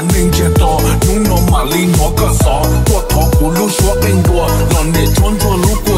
我拎着多，侬侬玛丽我个啥？我头骨碌说更多，让你穿着如果。